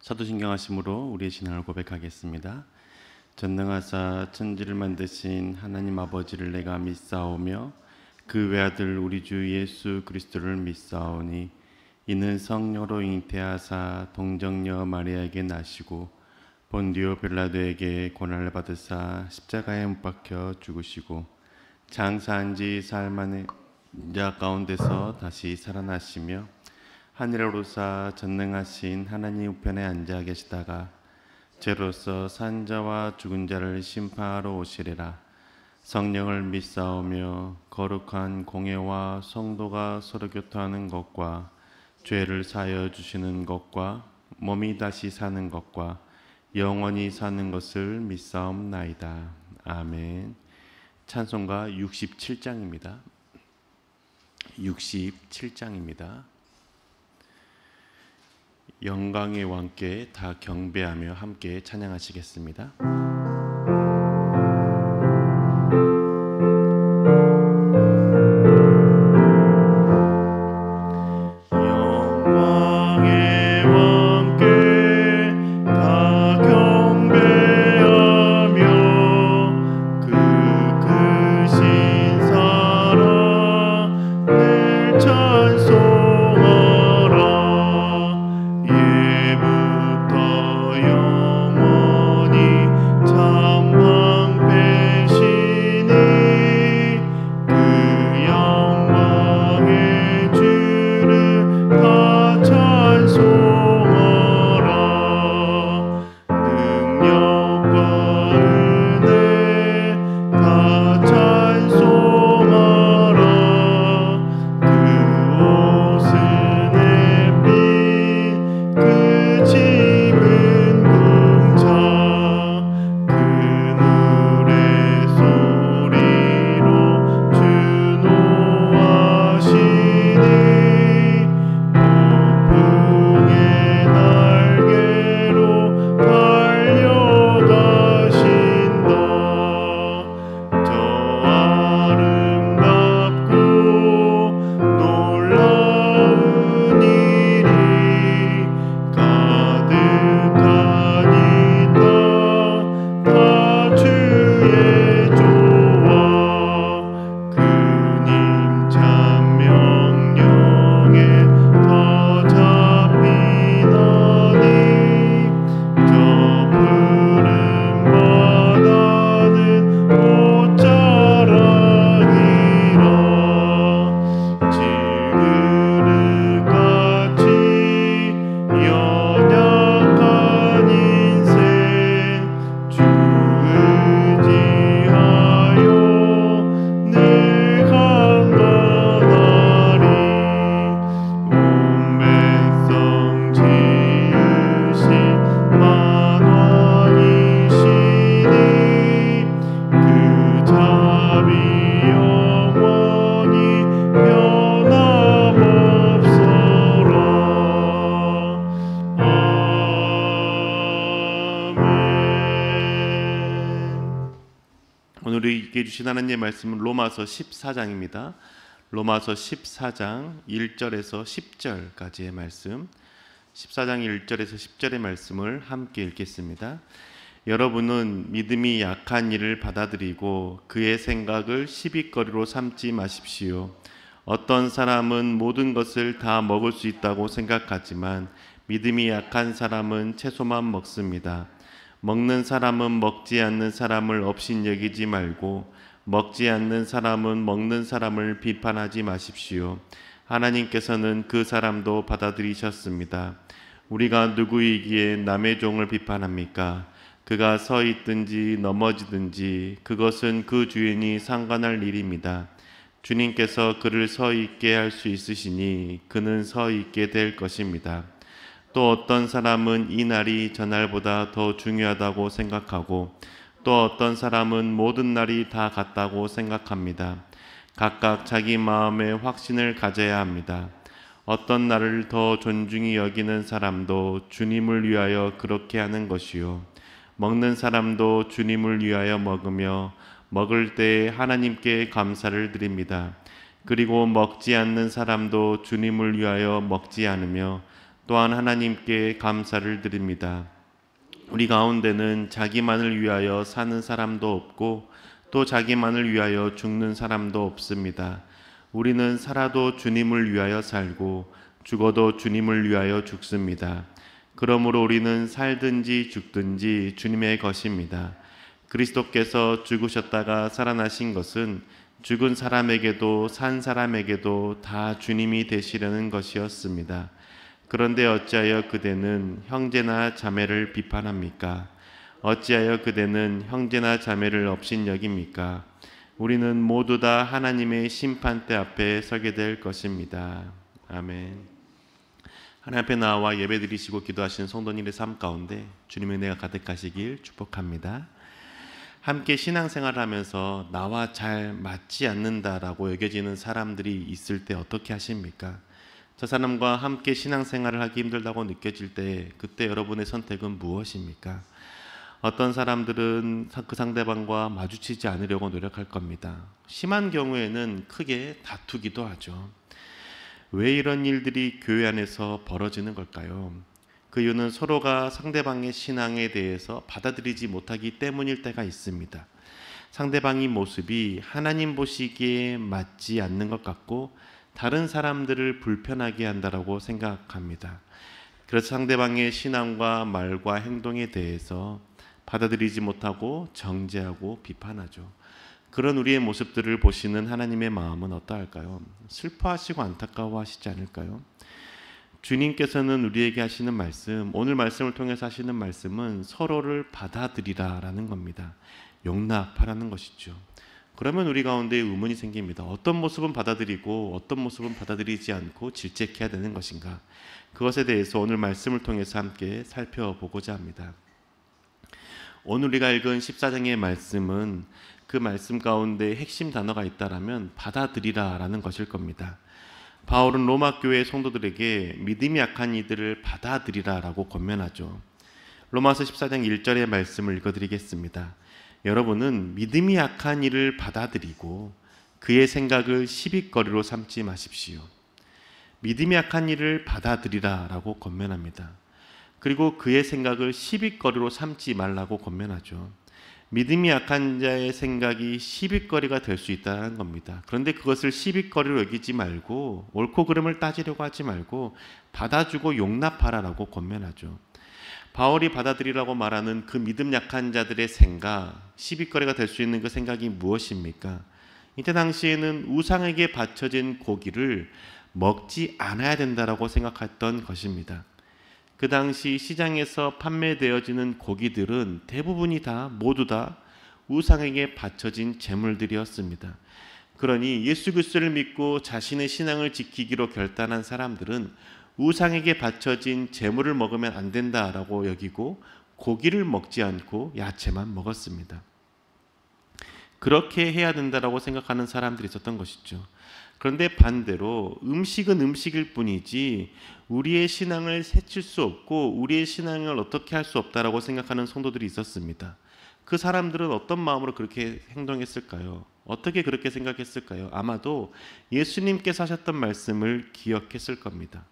사도신경 하심으로 우리의 신앙을 고백하겠습니다. 전능하사 천지를 만드신 하나님 아버지를 내가 믿사오며 그 외아들 우리 주 예수 그리스도를 믿사오니 이는 성령으로 잉태하사 동정녀 마리아에게 나시고 본디오 빌라도에게 고난을 받으사 십자가에 못 박혀 죽으시고 장사한 지 사흘 만에 자 가운데서 다시 살아나시며 하늘에 오르사 전능하신 하나님 우편에 앉아 계시다가 죄로서 산자와 죽은 자를 심판하러 오시리라 성령을 믿사오며 거룩한 공예와 성도가 서로 교토하는 것과 죄를 사여 주시는 것과 몸이 다시 사는 것과 영원히 사는 것을 믿사옵나이다. 아멘. 찬송가 67장입니다. 67장입니다. 영광의 왕께 다 경배하며 함께 찬양하시겠습니다. 말씀은 로마서 14장입니다. 로마서 14장 1절에서 10절까지의 말씀. 14장 1절에서 10절의 말씀을 함께 읽겠습니다. 여러분은 믿음이 약한 이를 받아들이고 그의 생각을 시비거리로 삼지 마십시오. 어떤 사람은 모든 것을 다 먹을 수 있다고 생각하지만 믿음이 약한 사람은 채소만 먹습니다. 먹는 사람은 먹지 않는 사람을 없인 여기지 말고 먹지 않는 사람은 먹는 사람을 비판하지 마십시오. 하나님께서는 그 사람도 받아들이셨습니다. 우리가 누구이기에 남의 종을 비판합니까? 그가 서 있든지 넘어지든지 그것은 그 주인이 상관할 일입니다. 주님께서 그를 서 있게 할 수 있으시니 그는 서 있게 될 것입니다. 또 어떤 사람은 이 날이 저날보다 더 중요하다고 생각하고 또 어떤 사람은 모든 날이 다 같다고 생각합니다. 각각 자기 마음에 확신을 가져야 합니다. 어떤 날을 더 존중히 여기는 사람도 주님을 위하여 그렇게 하는 것이요. 먹는 사람도 주님을 위하여 먹으며 먹을 때 하나님께 감사를 드립니다. 그리고 먹지 않는 사람도 주님을 위하여 먹지 않으며 또한 하나님께 감사를 드립니다. 우리 가운데는 자기만을 위하여 사는 사람도 없고 또 자기만을 위하여 죽는 사람도 없습니다. 우리는 살아도 주님을 위하여 살고 죽어도 주님을 위하여 죽습니다. 그러므로 우리는 살든지 죽든지 주님의 것입니다. 그리스도께서 죽으셨다가 살아나신 것은 죽은 사람에게도 산 사람에게도 다 주님이 되시려는 것이었습니다. 그런데 어찌하여 그대는 형제나 자매를 비판합니까? 어찌하여 그대는 형제나 자매를 업신여깁니까? 우리는 모두 다 하나님의 심판대 앞에 서게 될 것입니다. 아멘. 하나님 앞에 나와 예배드리시고 기도하시는 성도님의 삶 가운데 주님의 은혜가 가득하시길 축복합니다. 함께 신앙생활을 하면서 나와 잘 맞지 않는다라고 여겨지는 사람들이 있을 때 어떻게 하십니까? 저 사람과 함께 신앙생활을 하기 힘들다고 느껴질 때 그때 여러분의 선택은 무엇입니까? 어떤 사람들은 그 상대방과 마주치지 않으려고 노력할 겁니다. 심한 경우에는 크게 다투기도 하죠. 왜 이런 일들이 교회 안에서 벌어지는 걸까요? 그 이유는 서로가 상대방의 신앙에 대해서 받아들이지 못하기 때문일 때가 있습니다. 상대방의 모습이 하나님 보시기에 맞지 않는 것 같고 다른 사람들을 불편하게 한다라고 생각합니다. 그래서 상대방의 신앙과 말과 행동에 대해서 받아들이지 못하고 정죄하고 비판하죠. 그런 우리의 모습들을 보시는 하나님의 마음은 어떠할까요? 슬퍼하시고 안타까워하시지 않을까요? 주님께서는 우리에게 하시는 말씀, 오늘 말씀을 통해서 하시는 말씀은 서로를 받아들이라라는 겁니다. 용납하라는 것이죠. 그러면 우리 가운데 의문이 생깁니다. 어떤 모습은 받아들이고 어떤 모습은 받아들이지 않고 질책해야 되는 것인가? 그것에 대해서 오늘 말씀을 통해서 함께 살펴보고자 합니다. 오늘 우리가 읽은 14장의 말씀은 그 말씀 가운데 핵심 단어가 있다라면 받아들이라라는 것일 겁니다. 바울은 로마 교회 성도들에게 믿음이 약한 이들을 받아들이라라고 권면하죠. 로마서 14장 1절의 말씀을 읽어드리겠습니다. 여러분은 믿음이 약한 이를 받아들이고 그의 생각을 시비거리로 삼지 마십시오. 믿음이 약한 이를 받아들이라라고 권면합니다. 그리고 그의 생각을 시비거리로 삼지 말라고 권면하죠. 믿음이 약한 자의 생각이 시비거리가 될 수 있다는 겁니다. 그런데 그것을 시비거리로 여기지 말고 옳고 그름을 따지려고 하지 말고 받아주고 용납하라라고 권면하죠. 바울이 받아들이라고 말하는 그 믿음 약한 자들의 생각, 시비거리가 될 수 있는 그 생각이 무엇입니까? 이때 당시에는 우상에게 바쳐진 고기를 먹지 않아야 된다라고 생각했던 것입니다. 그 당시 시장에서 판매되어지는 고기들은 대부분이 다 모두 다 우상에게 바쳐진 제물들이었습니다. 그러니 예수 그리스도를 믿고 자신의 신앙을 지키기로 결단한 사람들은 우상에게 바쳐진 제물을 먹으면 안 된다라고 여기고 고기를 먹지 않고 야채만 먹었습니다. 그렇게 해야 된다라고 생각하는 사람들이 있었던 것이죠. 그런데 반대로 음식은 음식일 뿐이지 우리의 신앙을 해칠 수 없고 우리의 신앙을 어떻게 할 수 없다라고 생각하는 성도들이 있었습니다. 그 사람들은 어떤 마음으로 그렇게 행동했을까요? 어떻게 그렇게 생각했을까요? 아마도 예수님께서 하셨던 말씀을 기억했을 겁니다.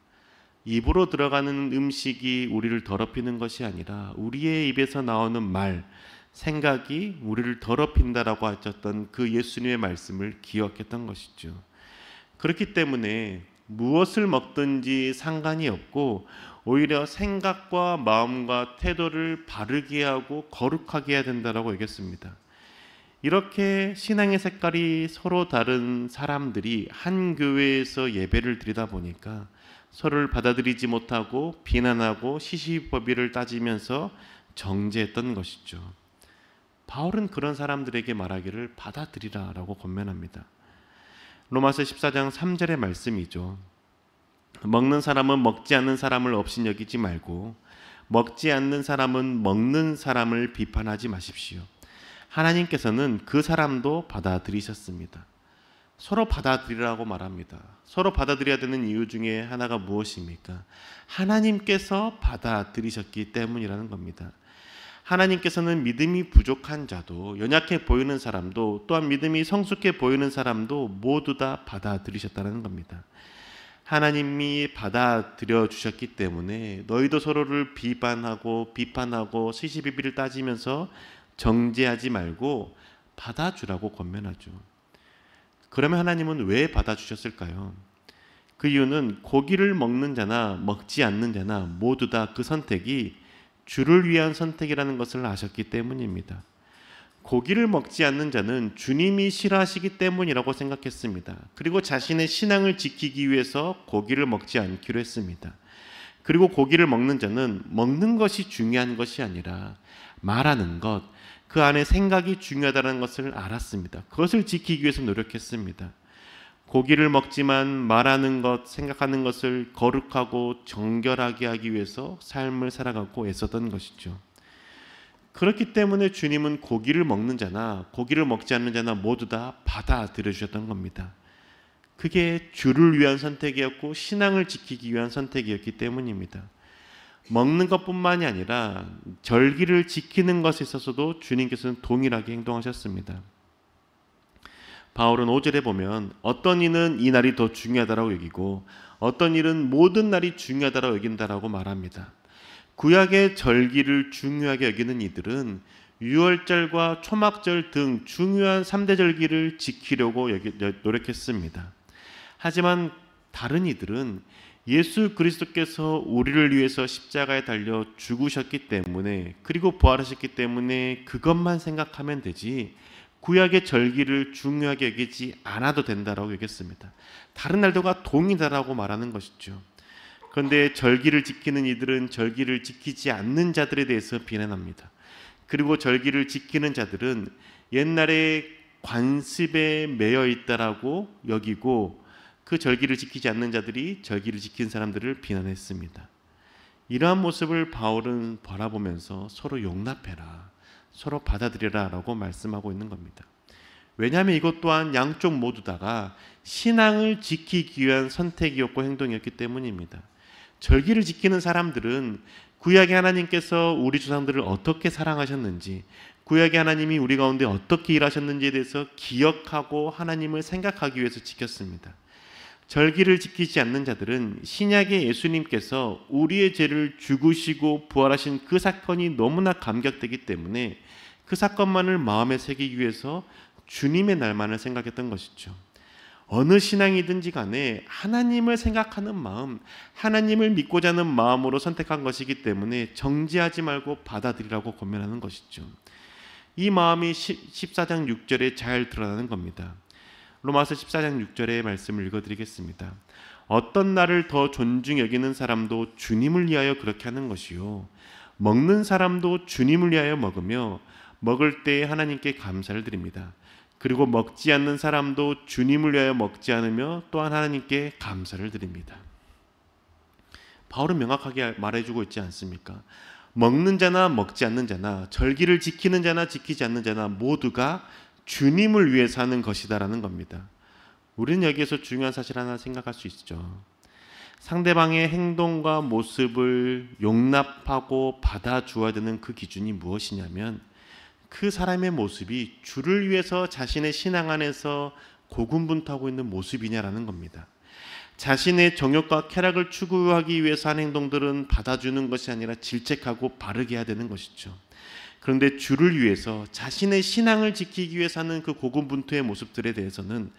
입으로 들어가는 음식이 우리를 더럽히는 것이 아니라 우리의 입에서 나오는 말, 생각이 우리를 더럽힌다라고 하셨던 그 예수님의 말씀을 기억했던 것이죠. 그렇기 때문에 무엇을 먹든지 상관이 없고 오히려 생각과 마음과 태도를 바르게 하고 거룩하게 해야 된다라고 얘기했습니다. 이렇게 신앙의 색깔이 서로 다른 사람들이 한 교회에서 예배를 드리다 보니까 서로를 받아들이지 못하고 비난하고 시시법비를 따지면서 정죄했던 것이죠. 바울은 그런 사람들에게 말하기를 받아들이라라고 권면합니다. 로마서 14장 3절의 말씀이죠. 먹는 사람은 먹지 않는 사람을 없인 여기지 말고 먹지 않는 사람은 먹는 사람을 비판하지 마십시오. 하나님께서는 그 사람도 받아들이셨습니다. 서로 받아들이라고 말합니다. 서로 받아들여야 되는 이유 중에 하나가 무엇입니까? 하나님께서 받아들이셨기 때문이라는 겁니다. 하나님께서는 믿음이 부족한 자도 연약해 보이는 사람도 또한 믿음이 성숙해 보이는 사람도 모두 다 받아들이셨다는 겁니다. 하나님이 받아들여 주셨기 때문에 너희도 서로를 비판하고 비판하고 시시비비를 따지면서 정죄하지 말고 받아주라고 권면하죠. 그러면 하나님은 왜 받아주셨을까요? 그 이유는 고기를 먹는 자나 먹지 않는 자나 모두 다 그 선택이 주를 위한 선택이라는 것을 아셨기 때문입니다. 고기를 먹지 않는 자는 주님이 싫어하시기 때문이라고 생각했습니다. 그리고 자신의 신앙을 지키기 위해서 고기를 먹지 않기로 했습니다. 그리고 고기를 먹는 자는 먹는 것이 중요한 것이 아니라 말하는 것, 그 안에 생각이 중요하다는 것을 알았습니다. 그것을 지키기 위해서 노력했습니다. 고기를 먹지만 말하는 것, 생각하는 것을 거룩하고 정결하게 하기 위해서 삶을 살아가고 애썼던 것이죠. 그렇기 때문에 주님은 고기를 먹는 자나 고기를 먹지 않는 자나 모두 다 받아들여 주셨던 겁니다. 그게 주를 위한 선택이었고 신앙을 지키기 위한 선택이었기 때문입니다. 먹는 것뿐만이 아니라 절기를 지키는 것에 있어서도 주님께서는 동일하게 행동하셨습니다. 바울은 5절에 보면 어떤 이는 이 날이 더 중요하다라고 여기고 어떤 일은 모든 날이 중요하다라고 여긴다라고 말합니다. 구약의 절기를 중요하게 여기는 이들은 유월절과 초막절 등 중요한 3대 절기를 지키려고 노력했습니다. 하지만 다른 이들은 예수 그리스도께서 우리를 위해서 십자가에 달려 죽으셨기 때문에 그리고 부활하셨기 때문에 그것만 생각하면 되지 구약의 절기를 중요하게 여기지 않아도 된다라고 얘기했습니다. 다른 날도가 동이다라고 말하는 것이죠. 그런데 절기를 지키는 이들은 절기를 지키지 않는 자들에 대해서 비난합니다. 그리고 절기를 지키는 자들은 옛날에 관습에 매여 있다라고 여기고 그 절기를 지키지 않는 자들이 절기를 지킨 사람들을 비난했습니다. 이러한 모습을 바울은 바라보면서 서로 용납해라, 서로 받아들여라 라고 말씀하고 있는 겁니다. 왜냐하면 이것 또한 양쪽 모두 다가 신앙을 지키기 위한 선택이었고 행동이었기 때문입니다. 절기를 지키는 사람들은 구약의 하나님께서 우리 조상들을 어떻게 사랑하셨는지, 구약의 하나님이 우리 가운데 어떻게 일하셨는지에 대해서 기억하고 하나님을 생각하기 위해서 지켰습니다. 절기를 지키지 않는 자들은 신약의 예수님께서 우리의 죄를 죽으시고 부활하신 그 사건이 너무나 감격되기 때문에 그 사건만을 마음에 새기기 위해서 주님의 날만을 생각했던 것이죠. 어느 신앙이든지 간에 하나님을 생각하는 마음, 하나님을 믿고자 하는 마음으로 선택한 것이기 때문에 정지하지 말고 받아들이라고 권면하는 것이죠. 이 마음이 14장 6절에 잘 드러나는 겁니다. 로마서 14장 6절의 말씀을 읽어드리겠습니다. 어떤 나를 더 존중 여기는 사람도 주님을 위하여 그렇게 하는 것이요. 먹는 사람도 주님을 위하여 먹으며 먹을 때 하나님께 감사를 드립니다. 그리고 먹지 않는 사람도 주님을 위하여 먹지 않으며 또한 하나님께 감사를 드립니다. 바울은 명확하게 말해주고 있지 않습니까? 먹는 자나 먹지 않는 자나 절기를 지키는 자나 지키지 않는 자나 모두가 주님을 위해서 하는 것이다라는 겁니다. 우리는 여기에서 중요한 사실 하나 생각할 수 있죠. 상대방의 행동과 모습을 용납하고 받아주어야 되는 그 기준이 무엇이냐면 그 사람의 모습이 주를 위해서 자신의 신앙 안에서 고군분투하고 있는 모습이냐라는 겁니다. 자신의 정욕과 쾌락을 추구하기 위해서 하는 행동들은 받아주는 것이 아니라 질책하고 바르게 해야 되는 것이죠. 그런데 주를 위해서 자신의 신앙을 지키기 위해서 하는 그 고군분투의 모습들에 대해서는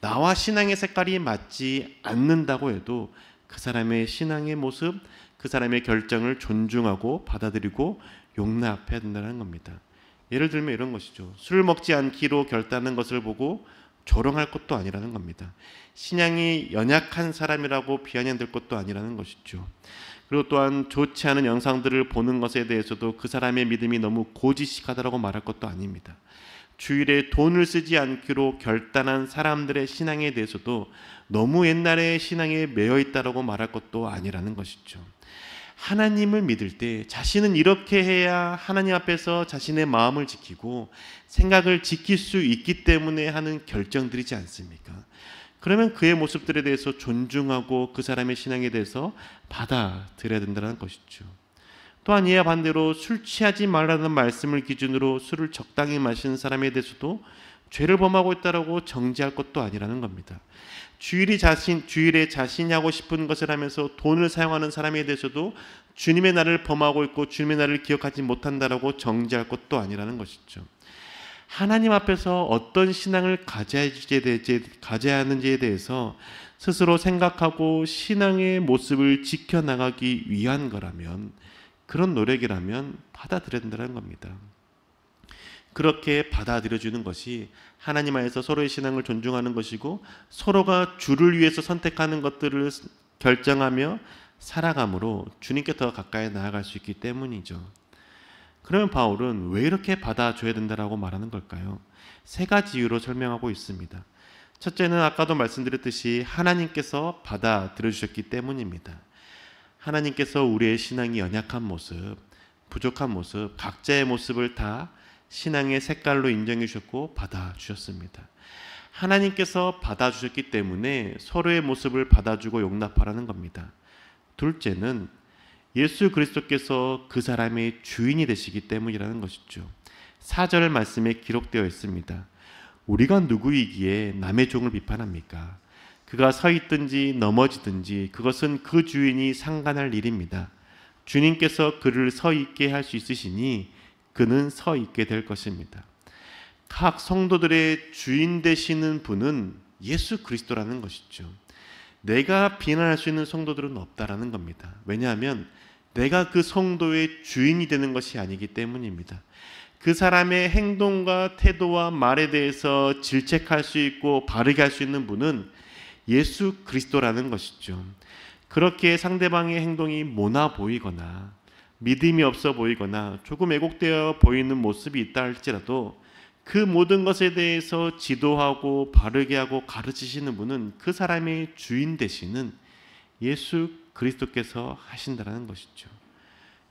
나와 신앙의 색깔이 맞지 않는다고 해도 그 사람의 신앙의 모습, 그 사람의 결정을 존중하고 받아들이고 용납해야 된다는 겁니다. 예를 들면 이런 것이죠. 술을 먹지 않기로 결단한 것을 보고 조롱할 것도 아니라는 겁니다. 신앙이 연약한 사람이라고 비아냥될 것도 아니라는 것이죠. 그리고 또한 좋지 않은 영상들을 보는 것에 대해서도 그 사람의 믿음이 너무 고지식하다라고 말할 것도 아닙니다. 주일에 돈을 쓰지 않기로 결단한 사람들의 신앙에 대해서도 너무 옛날의 신앙에 매여 있다라고 말할 것도 아니라는 것이죠. 하나님을 믿을 때 자신은 이렇게 해야 하나님 앞에서 자신의 마음을 지키고 생각을 지킬 수 있기 때문에 하는 결정들이지 않습니까? 그러면 그의 모습들에 대해서 존중하고 그 사람의 신앙에 대해서 받아들여야 된다는 것이죠. 또한 이와 반대로 술 취하지 말라는 말씀을 기준으로 술을 적당히 마시는 사람에 대해서도 죄를 범하고 있다라고 정지할 것도 아니라는 겁니다. 주일이 자신 주일에 자신이 하고 싶은 것을 하면서 돈을 사용하는 사람에 대해서도 주님의 날을 범하고 있고 주님의 날을 기억하지 못한다라고 정지할 것도 아니라는 것이죠. 하나님 앞에서 어떤 신앙을 가져야 하는지에 대해서 스스로 생각하고 신앙의 모습을 지켜나가기 위한 거라면 그런 노력이라면 받아들여야 된다는 겁니다. 그렇게 받아들여주는 것이 하나님 안에서 서로의 신앙을 존중하는 것이고 서로가 주를 위해서 선택하는 것들을 결정하며 살아감으로 주님께 더 가까이 나아갈 수 있기 때문이죠. 그러면 바울은 왜 이렇게 받아줘야 된다라고 말하는 걸까요? 세 가지 이유로 설명하고 있습니다. 첫째는 아까도 말씀드렸듯이 하나님께서 받아들여 주셨기 때문입니다. 하나님께서 우리의 신앙이 연약한 모습, 부족한 모습, 각자의 모습을 다 신앙의 색깔로 인정해 주셨고 받아 주셨습니다. 하나님께서 받아 주셨기 때문에 서로의 모습을 받아주고 용납하라는 겁니다. 둘째는 예수 그리스도께서 그 사람의 주인이 되시기 때문이라는 것이죠. 4절 말씀에 기록되어 있습니다. 우리가 누구이기에 남의 종을 비판합니까? 그가 서 있든지 넘어지든지 그것은 그 주인이 상관할 일입니다. 주님께서 그를 서 있게 할 수 있으시니 그는 서 있게 될 것입니다. 각 성도들의 주인 되시는 분은 예수 그리스도라는 것이죠. 내가 비난할 수 있는 성도들은 없다라는 겁니다. 왜냐하면 내가 그 성도의 주인이 되는 것이 아니기 때문입니다. 그 사람의 행동과 태도와 말에 대해서 질책할 수 있고 바르게 할 수 있는 분은 예수 그리스도라는 것이죠. 그렇게 상대방의 행동이 모나 보이거나 믿음이 없어 보이거나 조금 왜곡되어 보이는 모습이 있다 할지라도 그 모든 것에 대해서 지도하고 바르게 하고 가르치시는 분은 그 사람의 주인 되시는 예수 그리스도께서 하신다는 것이죠.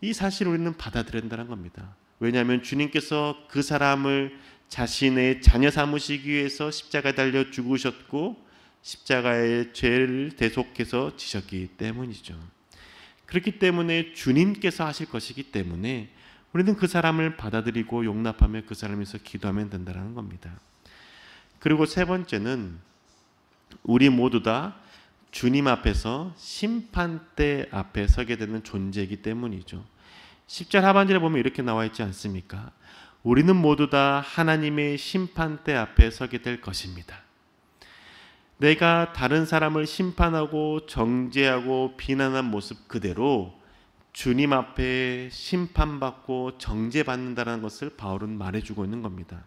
이 사실을 우리는 받아들인다는 겁니다. 왜냐하면 주님께서 그 사람을 자신의 자녀 삼으시기 위해서 십자가에 달려 죽으셨고 십자가의 죄를 대속해서 지셨기 때문이죠. 그렇기 때문에 주님께서 하실 것이기 때문에 우리는 그 사람을 받아들이고 용납하며 그 사람에서 기도하면 된다는 겁니다. 그리고 세 번째는 우리 모두 다 주님 앞에서 심판대 앞에 서게 되는 존재이기 때문이죠. 10절 하반절에 보면 이렇게 나와 있지 않습니까? 우리는 모두 다 하나님의 심판대 앞에 서게 될 것입니다. 내가 다른 사람을 심판하고 정죄하고 비난한 모습 그대로 주님 앞에 심판받고 정죄받는다는 것을 바울은 말해주고 있는 겁니다.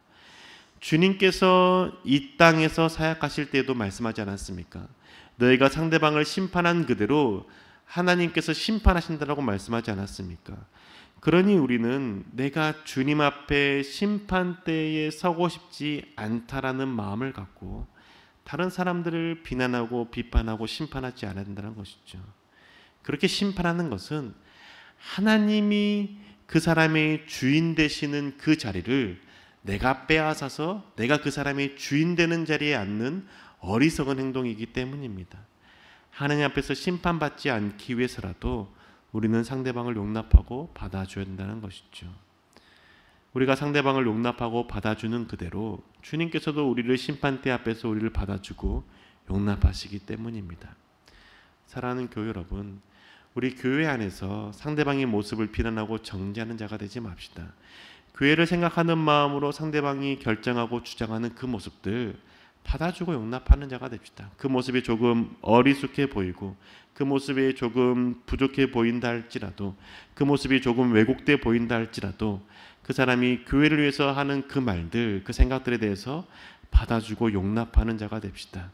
주님께서 이 땅에서 사역하실 때도 말씀하지 않았습니까? 너희가 상대방을 심판한 그대로 하나님께서 심판하신다라고 말씀하지 않았습니까? 그러니 우리는 내가 주님 앞에 심판대에 서고 싶지 않다라는 마음을 갖고 다른 사람들을 비난하고 비판하고 심판하지 않아야 된다는 것이죠. 그렇게 심판하는 것은 하나님이 그 사람의 주인 되시는 그 자리를 내가 빼앗아서 내가 그 사람의 주인 되는 자리에 앉는 어리석은 행동이기 때문입니다. 하나님 앞에서 심판받지 않기 위해서라도 우리는 상대방을 용납하고 받아줘야 된다는 것이죠. 우리가 상대방을 용납하고 받아주는 그대로 주님께서도 우리를 심판대 앞에서 우리를 받아주고 용납하시기 때문입니다. 사랑하는 교회 여러분, 우리 교회 안에서 상대방의 모습을 비난하고 정죄하는 자가 되지 맙시다. 교회를 생각하는 마음으로 상대방이 결정하고 주장하는 그 모습들 받아주고 용납하는 자가 됩시다. 그 모습이 조금 어리숙해 보이고 그 모습이 조금 부족해 보인다 할지라도 그 모습이 조금 왜곡돼 보인다 할지라도 그 사람이 교회를 위해서 하는 그 말들, 그 생각들에 대해서 받아주고 용납하는 자가 됩시다.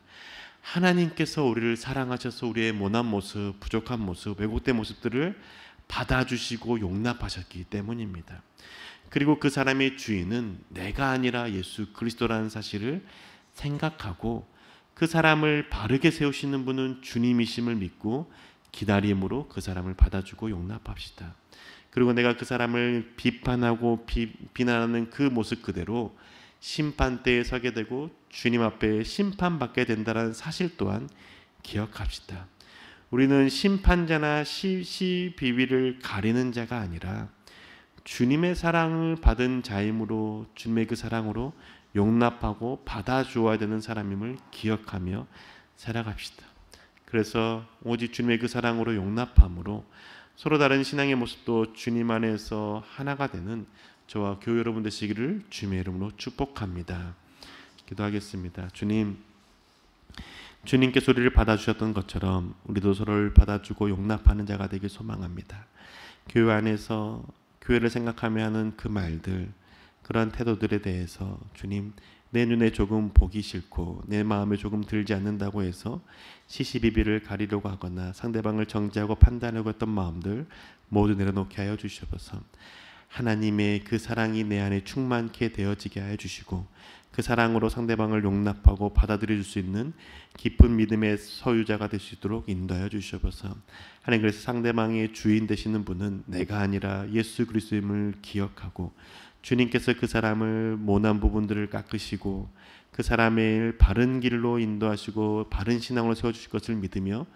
하나님께서 우리를 사랑하셔서 우리의 모난 모습, 부족한 모습, 왜곡된 모습들을 받아주시고 용납하셨기 때문입니다. 그리고 그 사람의 주인은 내가 아니라 예수 그리스도라는 사실을 생각하고 그 사람을 바르게 세우시는 분은 주님이심을 믿고 기다림으로 그 사람을 받아주고 용납합시다. 그리고 내가 그 사람을 비판하고 비, 비난하는 그 모습 그대로 심판대에 서게 되고 주님 앞에 심판받게 된다는 사실 또한 기억합시다. 우리는 심판자나 시시비비를 가리는 자가 아니라 주님의 사랑을 받은 자임으로 주님의 그 사랑으로 용납하고 받아주어야 되는 사람임을 기억하며 살아갑시다. 그래서 오직 주님의 그 사랑으로 용납함으로 서로 다른 신앙의 모습도 주님 안에서 하나가 되는 저와 교회 여러분 되시기를 주님의 이름으로 축복합니다. 기도하겠습니다. 주님, 주님께 소리를 받아주셨던 것처럼 우리도 서로를 받아주고 용납하는 자가 되길 소망합니다. 교회 안에서 교회를 생각하며 하는 그 말들, 그러한 태도들에 대해서 주님 내 눈에 조금 보기 싫고 내 마음에 조금 들지 않는다고 해서 시시비비를 가리려고 하거나 상대방을 정죄하고 판단하려고 했던 마음들 모두 내려놓게 하여 주시옵소서. 하나님의 그 사랑이 내 안에 충만케 되어지게 하여 주시고 그 사랑으로 상대방을 용납하고 받아들여 줄수 있는 깊은 믿음의 소유자가 될 수 있도록 인도하여 주시옵소서. 하나님 그래서 상대방의 주인 되시는 분은 내가 아니라 예수 그리스도임을 기억하고 주님께서 그 사람을 모난 부분들을 깎으시고 그 사람을 바른 길로 인도하시고 바른 신앙으로 세워 주실 것을 믿으며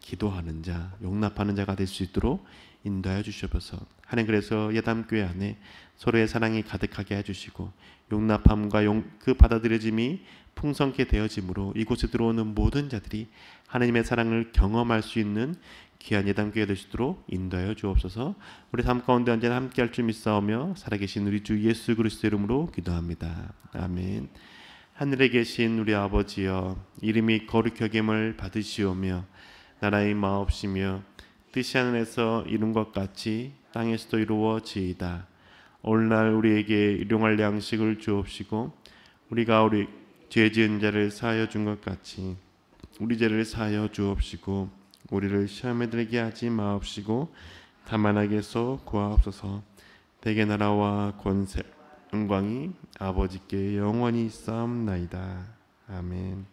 기도하는 자, 용납하는 자가 될 수 있도록 인도하여 주시옵소서. 하나님 그래서 예담교회 안에 서로의 사랑이 가득하게 해주시고 용납함과 용, 그 받아들여짐이 풍성케 되어짐으로 이곳에 들어오는 모든 자들이 하나님의 사랑을 경험할 수 있는 귀한 예담교회 되시도록 인도하여 주옵소서. 우리 삶 가운데 언제나 함께할 줄 믿사오며 살아계신 우리 주 예수 그리스도 이름으로 기도합니다. 아멘. 하늘에 계신 우리 아버지여 이름이 거룩히 여김을 받으시오며 나라의 마옵시며 뜻이 하늘에서 이룬 것 같이 땅에서도 이루어지이다. 오늘날 우리에게 일용할 양식을 주옵시고 우리가 우리 죄 지은 자를 사하여 준 것 같이 우리 죄를 사하여 주옵시고 우리를 시험에 들게 하지 마옵시고 다만 악에서 구하옵소서 대개 나라와 권세 영광이 아버지께 영원히 쌓옵나이다 아멘.